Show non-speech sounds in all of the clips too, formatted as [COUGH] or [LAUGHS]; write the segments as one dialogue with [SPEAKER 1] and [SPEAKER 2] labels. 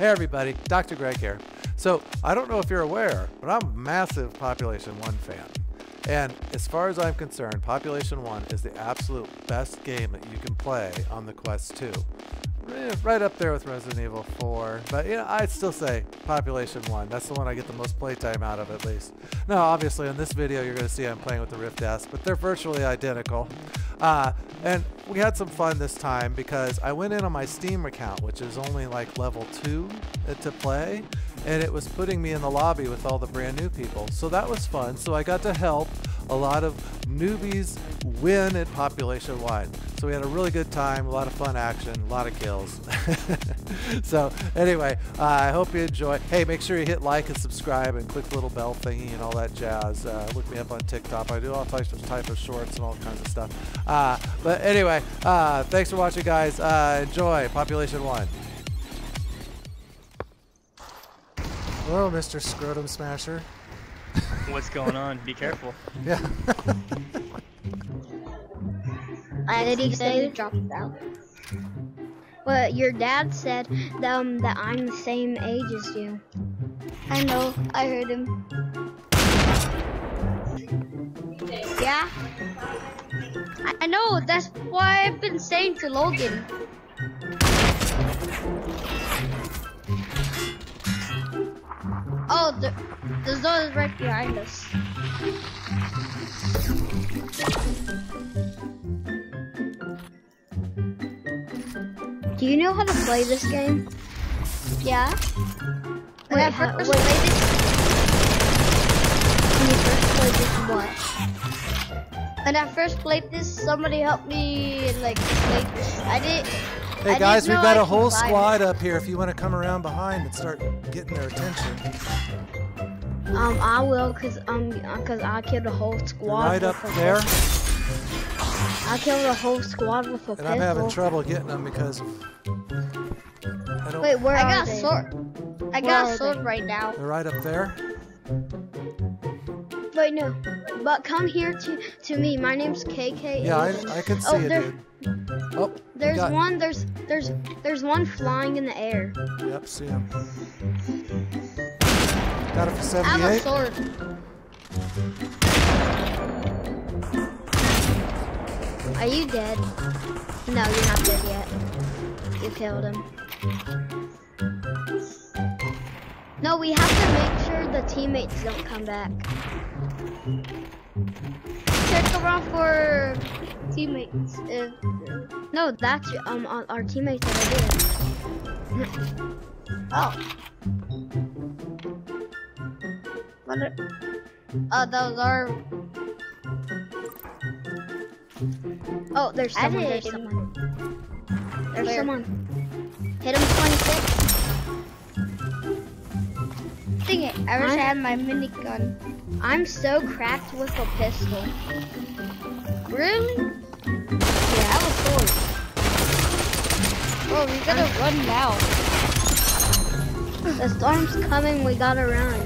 [SPEAKER 1] Hey everybody, Dr. Greg here. So I don't know if you're aware, but I'm a massive Population 1 fan. And as far as I'm concerned, Population 1 is the absolute best game that you can play on the Quest 2. Eh, Right up there with Resident Evil 4, but you know, I'd still say Population 1. That's the one I get the most playtime out of at least. Now obviously in this video you're going to see I'm playing with the Rift S, but they're virtually identical. Uh, and we had some fun this time because I went in on my Steam account, which is only like level 2 uh, to play, and it was putting me in the lobby with all the brand new people. So that was fun. So I got to help a lot of newbies win at Population 1. So we had a really good time, a lot of fun action, a lot of kills. [LAUGHS] so anyway, uh, I hope you enjoy. Hey, make sure you hit like and subscribe and click the little bell thingy and all that jazz. Uh, look me up on TikTok. I do all types of type of shorts and all kinds of stuff. Uh, but anyway, uh, thanks for watching, guys. Uh, enjoy Population 1. Hello, Mr. Scrotum Smasher. [LAUGHS]
[SPEAKER 2] What's going on? Be careful.
[SPEAKER 1] Yeah.
[SPEAKER 3] I did he say you dropped out? Well, your dad said um, that I'm the same age as you. I know. I heard him. Yeah. I, I know. That's why I've been saying to Logan. Oh, the, there's is right behind us. Do you know how to play this game? Yeah. When I
[SPEAKER 4] how-
[SPEAKER 3] first
[SPEAKER 4] wait.
[SPEAKER 3] played this, when you first played this, what? When I first played this, somebody helped me and like play this. I did.
[SPEAKER 1] Hey
[SPEAKER 3] I
[SPEAKER 1] guys, we've got
[SPEAKER 3] I
[SPEAKER 1] a
[SPEAKER 3] could
[SPEAKER 1] whole
[SPEAKER 3] buy it.
[SPEAKER 1] squad up here if you want to come around behind and start getting their attention.
[SPEAKER 3] Um, I will, cause um, cause I killed a whole squad.
[SPEAKER 1] Right up there,
[SPEAKER 3] I killed a whole squad with a
[SPEAKER 1] and
[SPEAKER 3] pistol.
[SPEAKER 1] I'm having trouble getting them because of, I don't,
[SPEAKER 3] Wait, where
[SPEAKER 4] I
[SPEAKER 3] are
[SPEAKER 4] got
[SPEAKER 3] they?
[SPEAKER 4] sword. I
[SPEAKER 3] Where
[SPEAKER 4] got a sword
[SPEAKER 3] they?
[SPEAKER 4] right now.
[SPEAKER 1] they're right up there.
[SPEAKER 3] Wait, no. But come here to to me. My name's KK.
[SPEAKER 1] Yeah, I, I can see
[SPEAKER 3] Oh,
[SPEAKER 1] it, dude. Oh,
[SPEAKER 3] There's one. There's there's there's one flying in the air.
[SPEAKER 1] Yep, see him. Got it for
[SPEAKER 4] I have a sword.
[SPEAKER 3] Are you dead? No, you're not dead yet. You killed him. No, we have to make the teammates don't come back.
[SPEAKER 4] Check around for teammates. If,
[SPEAKER 3] No, that's um our teammates over here. [LAUGHS]
[SPEAKER 4] oh. What are- Oh, those are.
[SPEAKER 3] Oh, there's someone. There's someone. There's
[SPEAKER 4] Where?
[SPEAKER 3] someone. Hit him 26.
[SPEAKER 4] It! I wish I had my minigun.
[SPEAKER 3] I'm so cracked with a pistol.
[SPEAKER 4] Really?
[SPEAKER 3] Yeah.
[SPEAKER 4] I a sword. Oh, we gotta run now.
[SPEAKER 3] The storm's coming, we gotta run.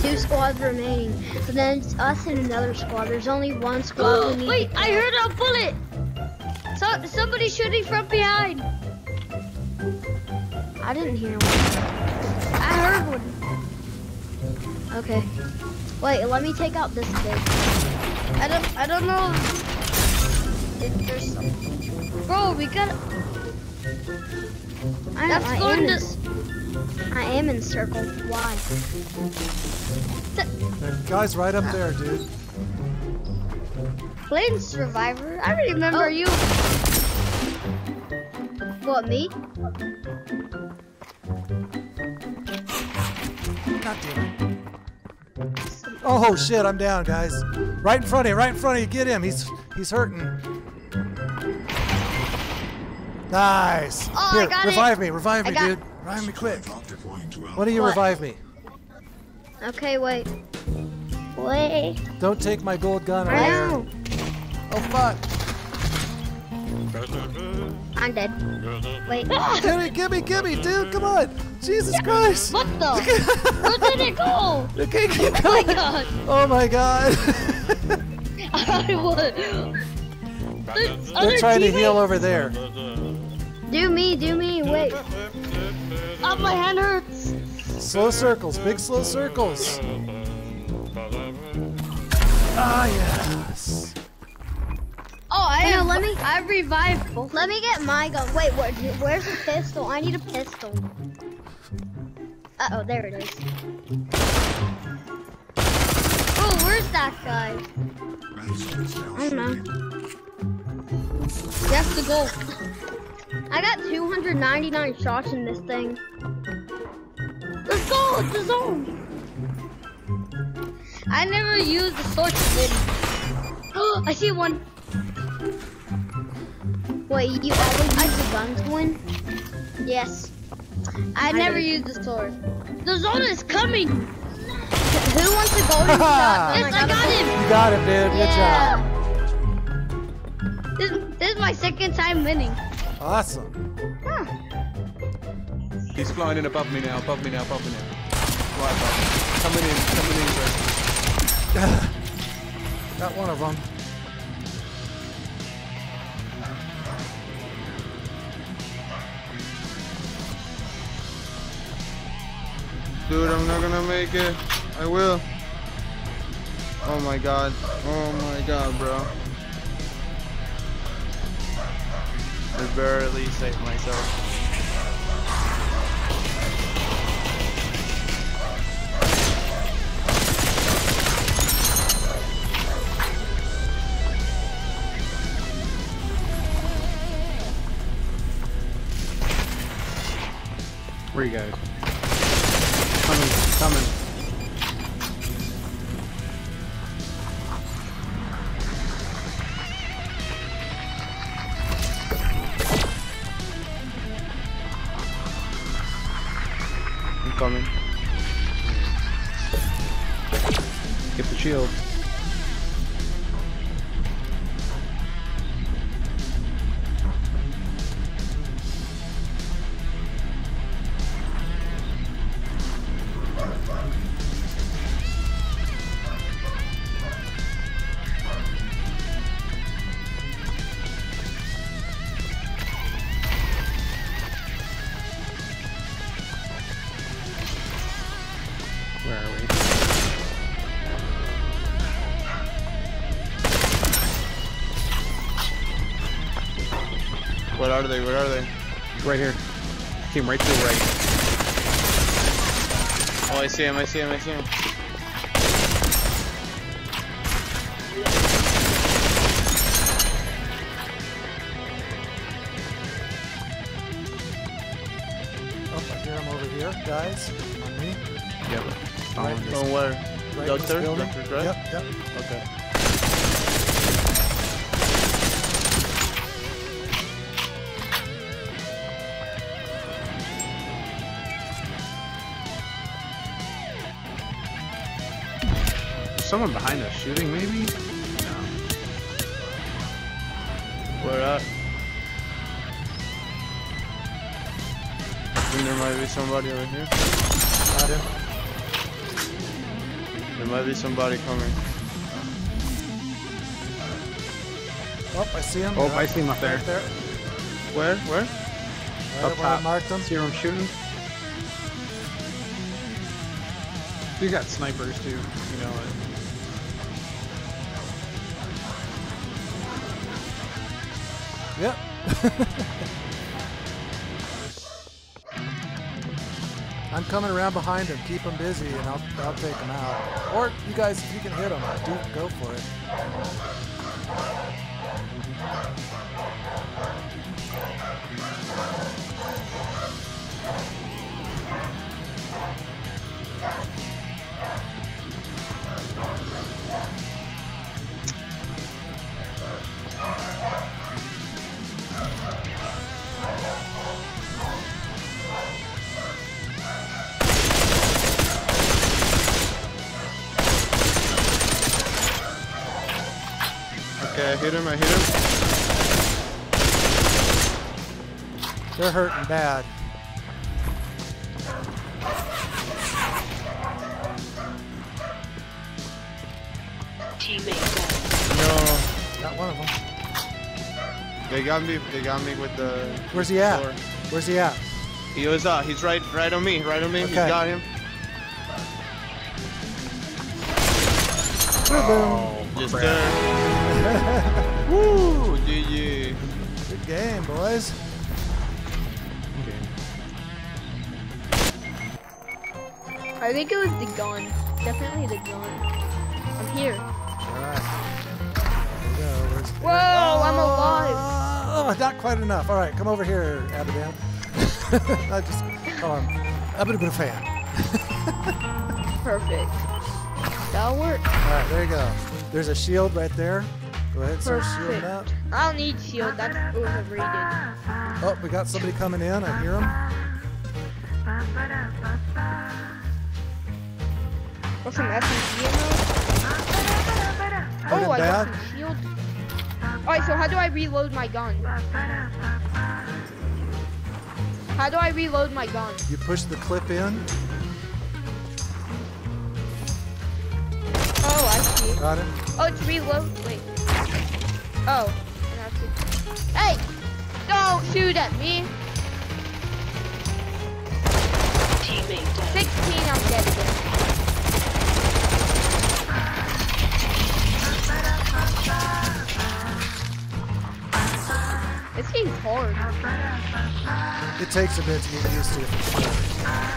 [SPEAKER 3] Two squads remaining. So then it's us and another squad. There's only one squad we [GASPS] need
[SPEAKER 4] Wait, I heard a bullet. So somebody shooting from behind.
[SPEAKER 3] I didn't hear one.
[SPEAKER 4] I heard one.
[SPEAKER 3] Okay. Wait, let me take out this kid.
[SPEAKER 4] I don't. I don't know if there's some. Bro, we gotta.
[SPEAKER 3] I,
[SPEAKER 4] Let's
[SPEAKER 3] I
[SPEAKER 4] go
[SPEAKER 3] am
[SPEAKER 4] in
[SPEAKER 3] in. I am in circle. Why?
[SPEAKER 1] The guy's right up there, dude.
[SPEAKER 4] Plane survivor. I remember
[SPEAKER 3] Oh.
[SPEAKER 4] you.
[SPEAKER 3] What, me?
[SPEAKER 1] God damn it. Oh shit, I'm down, guys. Right in front of you, right in front of you. Get him. He's he's hurting. Nice.
[SPEAKER 4] Oh, I
[SPEAKER 1] Here,
[SPEAKER 4] got it.
[SPEAKER 1] revive me, revive
[SPEAKER 4] I
[SPEAKER 1] me, dude. Revive me quick. Why don't you
[SPEAKER 3] What?
[SPEAKER 1] revive me?
[SPEAKER 3] Okay, wait.
[SPEAKER 4] Wait.
[SPEAKER 1] Don't take my gold gun over
[SPEAKER 3] I know.
[SPEAKER 1] Oh fuck.
[SPEAKER 3] I'm dead.
[SPEAKER 4] Wait.
[SPEAKER 1] Give me, give me, give me, dude. Come on. Jesus Christ.
[SPEAKER 4] What the? Where did it go?
[SPEAKER 1] Okay, keep
[SPEAKER 4] Oh my god.
[SPEAKER 1] Oh my god. [LAUGHS]
[SPEAKER 4] I would.
[SPEAKER 1] They're trying to heal over there.
[SPEAKER 3] Do me, do me, wait.
[SPEAKER 5] Oh, my hand hurts.
[SPEAKER 1] Slow circles, big slow circles. Ah, yes.
[SPEAKER 5] Oh, I have,
[SPEAKER 3] let me-
[SPEAKER 5] I revived both.
[SPEAKER 3] Let me get my gun. Wait, where, where's the pistol? I need a pistol. Uh oh, there it is.
[SPEAKER 5] Oh, where's that guy?
[SPEAKER 3] I don't know.
[SPEAKER 5] That's the goal.
[SPEAKER 3] I got 299 shots in this thing.
[SPEAKER 5] Let's go. It's the zone. I never used the sword. Oh, [GASPS] I see one.
[SPEAKER 3] Wait, you always use the gun to win? Yes.
[SPEAKER 5] I,
[SPEAKER 3] I
[SPEAKER 5] never
[SPEAKER 3] did.
[SPEAKER 5] used the sword. The zone is coming.
[SPEAKER 3] Who wants to go [LAUGHS] to shotgun?
[SPEAKER 5] Oh yes, I got him.
[SPEAKER 1] You got it, dude. Good job.
[SPEAKER 5] This, this is my second time winning.
[SPEAKER 1] Awesome.
[SPEAKER 6] He's flying in above me now, above me now, above me now. Right above me. Coming in, coming in, bro. [SIGHS]
[SPEAKER 1] Got one of them.
[SPEAKER 7] Dude, I'm not gonna make it. I will. Oh my god. Oh my god, bro.
[SPEAKER 8] I barely saved myself.
[SPEAKER 6] Where you guys? Get the shield. Right here. Came right to the right.
[SPEAKER 7] Oh, I see him. I see him. I see him.
[SPEAKER 1] Oh, I hear him over here, guys. On me.
[SPEAKER 6] Yep.
[SPEAKER 1] Right.
[SPEAKER 6] this.
[SPEAKER 7] From where?
[SPEAKER 1] Right this
[SPEAKER 7] Doctor?
[SPEAKER 1] building.
[SPEAKER 7] Doctor, right?
[SPEAKER 1] Yep, yep.
[SPEAKER 7] Okay.
[SPEAKER 6] Someone behind us shooting, maybe? No.
[SPEAKER 7] Where at? I think there might be somebody over here.
[SPEAKER 1] Got him.
[SPEAKER 7] There might be somebody coming.
[SPEAKER 1] Oh, I see him.
[SPEAKER 6] Oh,
[SPEAKER 1] Right-
[SPEAKER 6] I see him up there.
[SPEAKER 1] Right there.
[SPEAKER 7] Where? Where?
[SPEAKER 1] Right
[SPEAKER 6] Up
[SPEAKER 1] where I
[SPEAKER 6] top.
[SPEAKER 1] marked him.
[SPEAKER 6] See where I'm shooting? You got snipers too, you know it.
[SPEAKER 1] Yep. [LAUGHS] I'm coming around behind him. Keep him busy, and I'll I'll take him out. Or you guys, if you can hit him, do go for it.
[SPEAKER 7] Hit him. I hit him.
[SPEAKER 1] They're hurting bad. Teammate.
[SPEAKER 7] No.
[SPEAKER 1] Got one of them.
[SPEAKER 7] They got me. They got me with the.
[SPEAKER 1] Where's he at?
[SPEAKER 7] sword.
[SPEAKER 1] Where's he at?
[SPEAKER 7] He was uh he's right right on me, right on me. He's
[SPEAKER 1] Okay.
[SPEAKER 7] got him.
[SPEAKER 1] Boom.
[SPEAKER 7] Yes, sir. Woo! GG.
[SPEAKER 1] Good game, boys.
[SPEAKER 4] I think it was the gun. Definitely the gun. I'm here.
[SPEAKER 1] All right. Here we go. Where's-
[SPEAKER 4] Whoa, I'm alive.
[SPEAKER 1] Oh, not quite enough. All right, come over here, Abidan. [LAUGHS] I just, oh, I'm, I'm a bit of a fan.
[SPEAKER 4] Perfect. That'll work.
[SPEAKER 1] All right, there you go. There's a shield right there. Go ahead, start shielding up.
[SPEAKER 4] Perfect. I don't need shield. That's overrated.
[SPEAKER 1] Oh, we got somebody coming in. I hear him.
[SPEAKER 4] Got some SMG.
[SPEAKER 1] Good
[SPEAKER 4] Oh, I
[SPEAKER 1] and
[SPEAKER 4] got some shield. Alright, so how do I reload my gun? How do I reload my gun?
[SPEAKER 1] You push the clip in.
[SPEAKER 4] Oh, I see.
[SPEAKER 1] Got it.
[SPEAKER 4] Oh, it's reload. Wait. Oh. Hey! Don't shoot at me! 16, I'm dead again. This game's hard.
[SPEAKER 1] It takes a bit to get used to.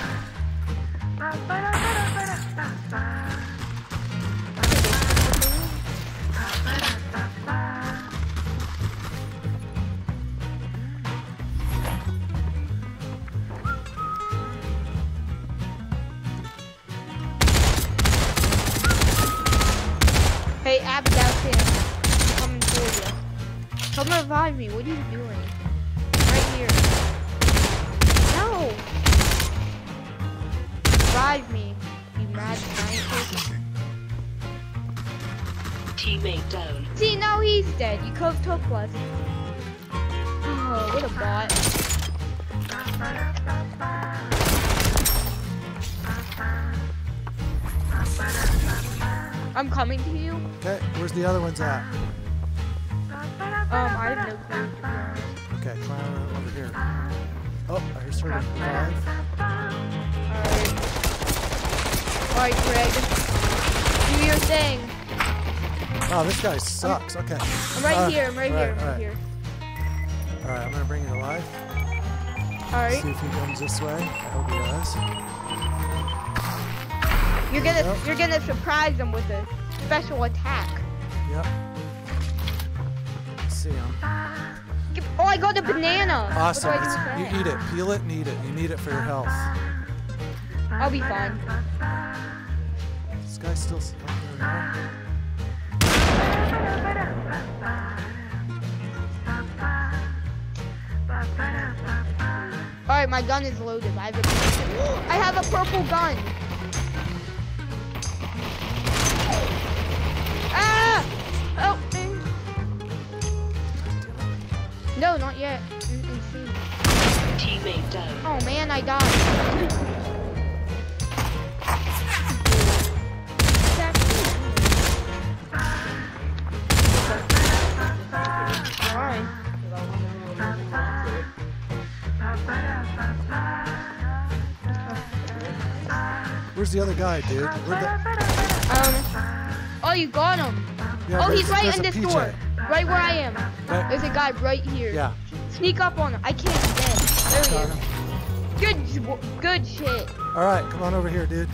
[SPEAKER 4] Revive me, you mad scientist.
[SPEAKER 9] Teammate down.
[SPEAKER 4] See, now he's dead. You could have took less. Oh, what a bot. I'm coming to you.
[SPEAKER 1] Okay, where's the other ones at?
[SPEAKER 4] Um, I have no clue. to be honest.
[SPEAKER 1] Okay, climb over here. Oh, I hear sort of five.
[SPEAKER 4] Alright. Alright, Greg. Do your thing.
[SPEAKER 1] Oh, this guy sucks. Okay.
[SPEAKER 4] I'm right
[SPEAKER 1] Uh,
[SPEAKER 4] here. I'm right
[SPEAKER 1] all
[SPEAKER 4] here. I'm
[SPEAKER 1] all
[SPEAKER 4] right here.
[SPEAKER 1] All right, I'm gonna bring you to life.
[SPEAKER 4] Alright.
[SPEAKER 1] See if he comes this way. I hope he does.
[SPEAKER 4] You're gonna
[SPEAKER 1] Yep.
[SPEAKER 4] you're gonna surprise him with a special attack.
[SPEAKER 1] Yep. See him.
[SPEAKER 4] Oh, I got a banana.
[SPEAKER 1] Awesome.
[SPEAKER 4] What do I
[SPEAKER 1] It's-
[SPEAKER 4] do with
[SPEAKER 1] you eat it. Peel it and eat it. You need it for your health.
[SPEAKER 4] I'll be fine.
[SPEAKER 1] This guy's still. s- oh, there we.
[SPEAKER 4] All right, my gun is loaded. I have a [GASPS] I have a purple gun. Ah! Oh. mm. No, not yet. Mm, mm, see.
[SPEAKER 9] Teammate down.
[SPEAKER 4] Oh man, I died.
[SPEAKER 1] Where's the other guy, dude?
[SPEAKER 4] Um. Oh, you got him.
[SPEAKER 1] yeah,
[SPEAKER 4] oh, he's right in this
[SPEAKER 1] PJ.
[SPEAKER 4] door. Right where I am.
[SPEAKER 1] Right.
[SPEAKER 4] There's a guy right here.
[SPEAKER 1] Yeah.
[SPEAKER 4] Sneak up on him. I can't get him. There he
[SPEAKER 1] him.
[SPEAKER 4] is. Good, good shit.
[SPEAKER 1] All right, come on over here, dude.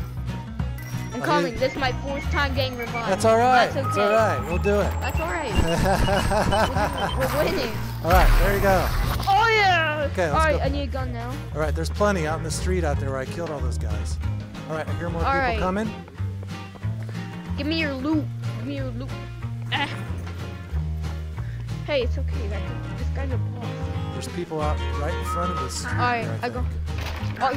[SPEAKER 4] I'm
[SPEAKER 1] I
[SPEAKER 4] coming.
[SPEAKER 1] did-
[SPEAKER 4] This is my fourth time getting revived.
[SPEAKER 1] That's all right.
[SPEAKER 4] That's okay.
[SPEAKER 1] All right. We'll do it.
[SPEAKER 4] That's all right. [LAUGHS] We're winning.
[SPEAKER 1] all right, there you go.
[SPEAKER 4] Oh yeah.
[SPEAKER 1] Okay, let's
[SPEAKER 4] all right,
[SPEAKER 1] go.
[SPEAKER 4] I need a gun now.
[SPEAKER 1] All right, there's plenty out in the street out there where I killed all those guys. All right, I hear more
[SPEAKER 4] All
[SPEAKER 1] people
[SPEAKER 4] right.
[SPEAKER 1] coming.
[SPEAKER 4] Give me your loot. Give me your loot. Ah. Hey, it's okay. That, this guy's a boss.
[SPEAKER 1] There's people out right in front of us.
[SPEAKER 4] All right,
[SPEAKER 1] here,
[SPEAKER 4] I go. Oh,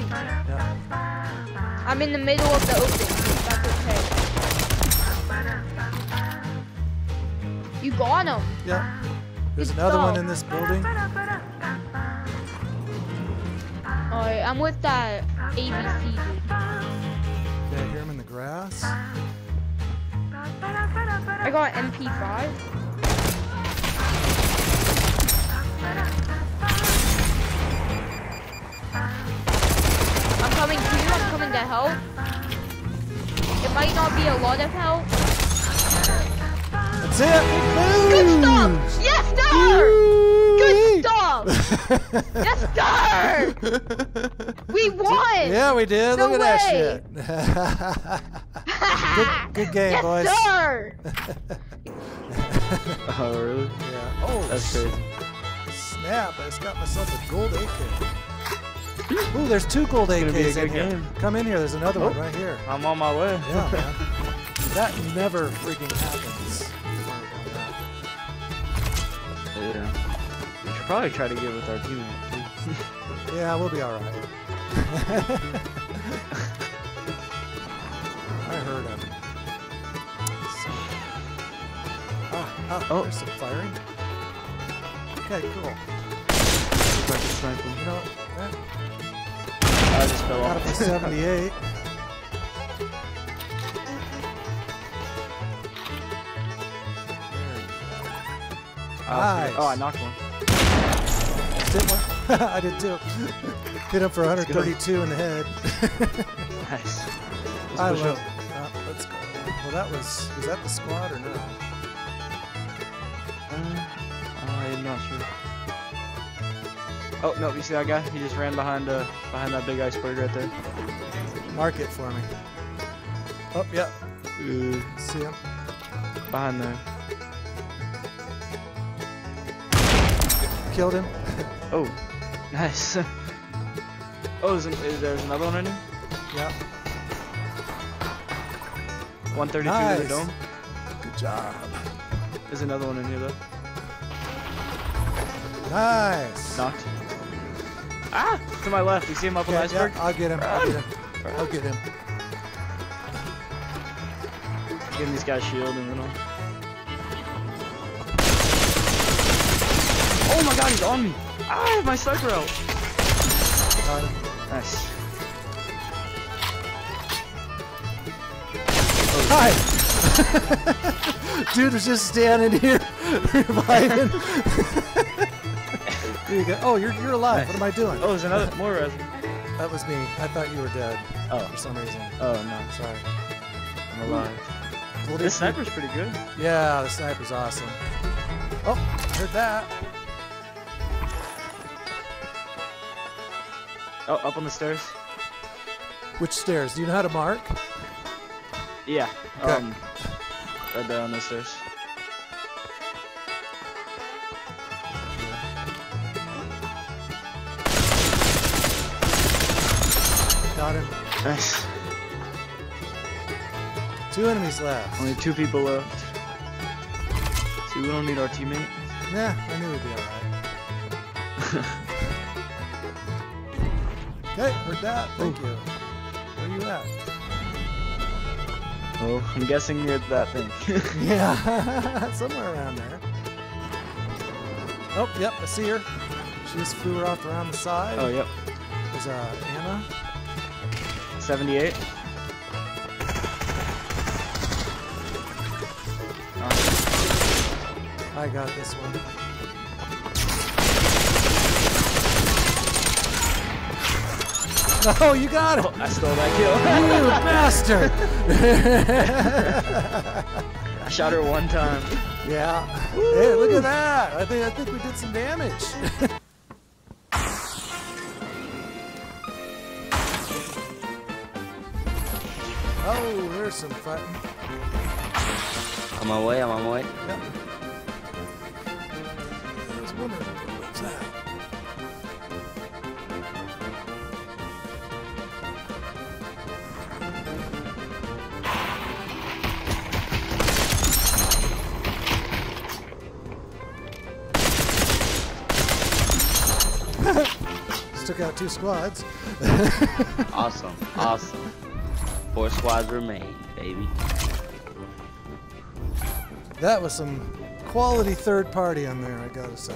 [SPEAKER 1] Yeah.
[SPEAKER 4] I'm in the middle of the open. That's okay. You got him.
[SPEAKER 1] Yeah. There's another one in this building.
[SPEAKER 4] Alright, I'm with that ABC dude.
[SPEAKER 1] Grass.
[SPEAKER 4] I got MP5. I'm coming to you. I'm coming to help. It might not be a lot of help.
[SPEAKER 1] That's it.
[SPEAKER 4] Good stuff. Yes, sir. Good stuff. yes, sir. We won.
[SPEAKER 1] Yeah, we did.
[SPEAKER 4] No
[SPEAKER 1] Look at
[SPEAKER 4] way.
[SPEAKER 1] that shit. [LAUGHS] good, good game,
[SPEAKER 4] yes,
[SPEAKER 1] boys.
[SPEAKER 4] sir. [LAUGHS]
[SPEAKER 10] Oh, really?
[SPEAKER 1] Yeah. Oh,
[SPEAKER 10] That's crazy.
[SPEAKER 1] snap! I just got myself a gold AK. [GASPS] Ooh, there's two gold
[SPEAKER 10] gonna be a
[SPEAKER 1] AKs in here.
[SPEAKER 10] game.
[SPEAKER 1] Come in here. There's another one
[SPEAKER 10] Oh.
[SPEAKER 1] right here.
[SPEAKER 10] I'm on my way.
[SPEAKER 1] Yeah, man. That never freaking happens. [LAUGHS]
[SPEAKER 10] Yeah. Should probably try to get with our teammate [LAUGHS] too.
[SPEAKER 1] Yeah, we'll be all right. [LAUGHS] I heard him. Ah, ah,
[SPEAKER 10] Oh.
[SPEAKER 1] there's some firing. Okay, cool.
[SPEAKER 10] I can snipe him.
[SPEAKER 1] You know, eh,
[SPEAKER 10] I just fell
[SPEAKER 1] got
[SPEAKER 10] off.
[SPEAKER 1] up to 78. [LAUGHS]
[SPEAKER 10] Oh, Oh, I knocked one.
[SPEAKER 1] Did one? [LAUGHS] I did too. Hit him for 132 in the head. [LAUGHS]
[SPEAKER 10] Nice. [LAUGHS] Let's
[SPEAKER 1] I love.
[SPEAKER 10] up.
[SPEAKER 1] Uh, let's go. Well, that was was that the squad or no?
[SPEAKER 10] Uh, I'm not sure. Oh no! You see that guy? He just ran behind uh behind that big iceberg right there.
[SPEAKER 1] Mark it for me. Oh, yeah.
[SPEAKER 10] Uh,
[SPEAKER 1] See him?
[SPEAKER 10] behind there.
[SPEAKER 1] Killed him.
[SPEAKER 10] Oh, nice. [LAUGHS] oh, is, is there's another one in here?
[SPEAKER 1] Yeah.
[SPEAKER 10] 132 to
[SPEAKER 1] Nice.
[SPEAKER 10] the dome.
[SPEAKER 1] Good job.
[SPEAKER 10] There's another one in here though.
[SPEAKER 1] Nice.
[SPEAKER 10] Knocked. Ah! To my left. You see him up on the
[SPEAKER 1] Yeah, yeah,
[SPEAKER 10] iceberg?
[SPEAKER 1] I'll get him. I'll get him. I'll get him.
[SPEAKER 10] Giving these guys shield and then. Oh my god, he's on me! Ah, I have my sniper out!
[SPEAKER 1] Got him.
[SPEAKER 10] Nice.
[SPEAKER 1] Hi. [LAUGHS] Dude was just standing here [LAUGHS] reviving. [LAUGHS] Here you go. Oh, you're you're alive. What am I doing?
[SPEAKER 10] Oh, there's another more res.
[SPEAKER 1] That was me. I thought you were dead
[SPEAKER 10] Oh,
[SPEAKER 1] for some reason.
[SPEAKER 10] oh no,
[SPEAKER 1] Sorry.
[SPEAKER 10] I'm alive.
[SPEAKER 1] Well,
[SPEAKER 10] This sniper's pretty good.
[SPEAKER 1] Yeah, the sniper's awesome. Oh, heard that.
[SPEAKER 10] Oh, up on the stairs.
[SPEAKER 1] Which stairs? Do you know how to mark?
[SPEAKER 10] Yeah.
[SPEAKER 1] Okay.
[SPEAKER 10] Um, right there on the stairs.
[SPEAKER 1] Got him.
[SPEAKER 10] Nice.
[SPEAKER 1] Two enemies left.
[SPEAKER 10] Only two people left. See, we don't need our teammate.
[SPEAKER 1] Yeah, I knew we'd be alright. [LAUGHS] okay, heard that. Thank you. Where are you at?
[SPEAKER 10] Oh, I'm guessing you're that thing. [LAUGHS] [LAUGHS]
[SPEAKER 1] Yeah, [LAUGHS] somewhere around there. Oh, yep, I see her. She just flew off around the side.
[SPEAKER 10] oh, yep.
[SPEAKER 1] There's uh, Anna.
[SPEAKER 10] 78.
[SPEAKER 1] I got this one. No, [LAUGHS] oh, you got it!
[SPEAKER 10] Oh, I stole that kill.
[SPEAKER 1] You [LAUGHS] bastard!
[SPEAKER 10] I shot her one time.
[SPEAKER 1] yeah. Hey, look at that! I think I think we did some damage. [LAUGHS] oh, there's some fighting.
[SPEAKER 11] I'm on my way, I'm on my way.
[SPEAKER 1] Yep. I was out two squads.
[SPEAKER 11] Awesome, awesome. Four squads remain, baby.
[SPEAKER 1] That was some quality third party on there, I gotta say.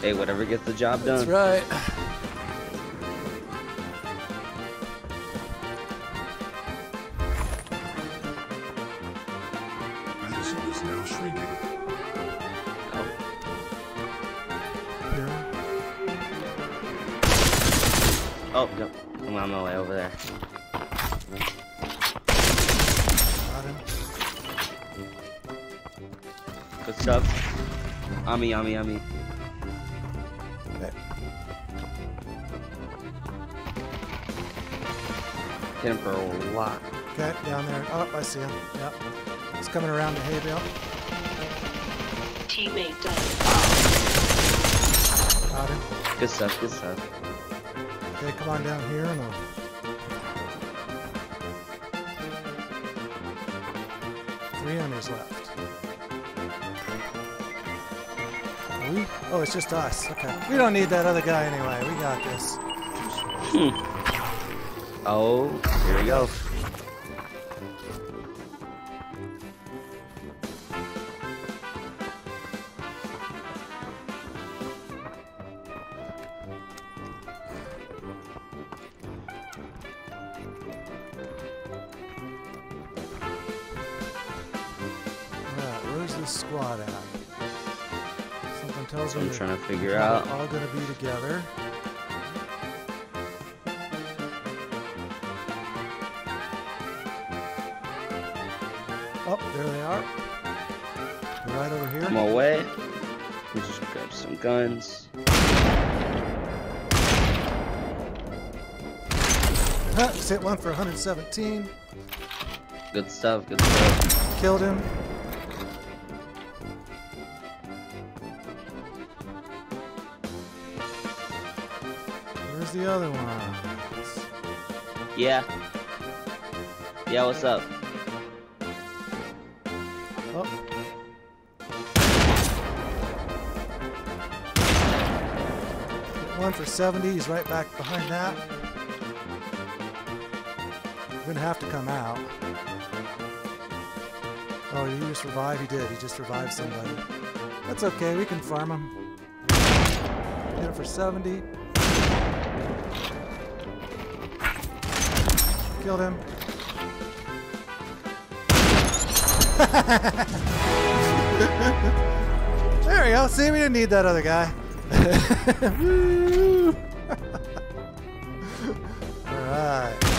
[SPEAKER 11] Hey, whatever gets the job done.
[SPEAKER 1] That's
[SPEAKER 11] done.
[SPEAKER 1] right. Here.
[SPEAKER 11] Oh, yep. I'm on my way over there.
[SPEAKER 1] Got him.
[SPEAKER 11] Good stuff. Yummy, yummy, yummy.
[SPEAKER 1] Okay.
[SPEAKER 11] Hit him for a lot.
[SPEAKER 1] Okay, down there. Oh, I see him. Yep. He's coming around the hay bale.
[SPEAKER 9] Teammate down.
[SPEAKER 1] Got him.
[SPEAKER 11] Good stuff, good stuff.
[SPEAKER 1] Okay, come on down here and I'll... Three enemies left. We? Oh, it's just us. Okay. We don't need that other guy anyway. We got this. Hmm.
[SPEAKER 11] Oh, here we go. I'm trying to figure out.
[SPEAKER 1] all gonna be together. Oh, there they are. They're right over here.
[SPEAKER 11] I'm away. Let me just grab some guns. [LAUGHS]
[SPEAKER 1] Huh, just hit one for 117.
[SPEAKER 11] Good stuff, good stuff.
[SPEAKER 1] Killed him. The other one?
[SPEAKER 11] Yeah. Yeah, what's up?
[SPEAKER 1] Oh. One for 70. He's right back behind that. Gonna have to come out. Oh, he just revive? He did. He just revived somebody. That's okay. We can farm him. Hit him for 70. Killed him. [LAUGHS] there we go. See, we didn't need that other guy. [LAUGHS] [LAUGHS] All right.